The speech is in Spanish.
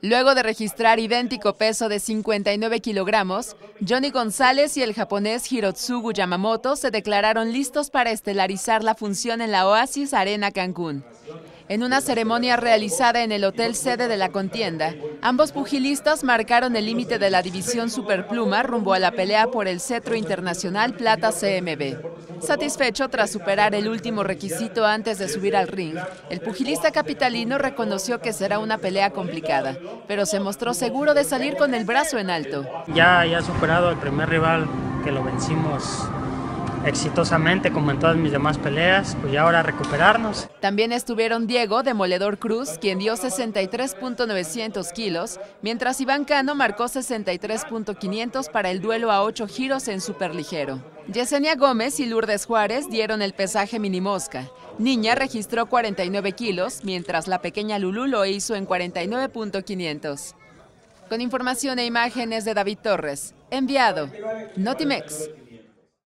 Luego de registrar idéntico peso de 59 kilogramos, Johnny González y el japonés Hirotsugu Yamamoto se declararon listos para estelarizar la función en la Oasis Arena Cancún. En una ceremonia realizada en el hotel sede de la contienda, ambos pugilistas marcaron el límite de la división superpluma rumbo a la pelea por el cetro internacional plata CMB. Satisfecho tras superar el último requisito antes de subir al ring, el pugilista capitalino reconoció que será una pelea complicada, pero se mostró seguro de salir con el brazo en alto. Ya, ya superado el primer rival que lo vencimos exitosamente como en todas mis demás peleas, pues ahora recuperarnos. También estuvieron Diego Demoledor Cruz, quien dio 63.900 kilos, mientras Iván Cano marcó 63.500 para el duelo a 8 giros en superligero. Yesenia Gómez y Lourdes Juárez dieron el pesaje minimosca. Niña registró 49 kilos, mientras la pequeña Lulú lo hizo en 49.500. Con información e imágenes de David Torres. Enviado. Notimex.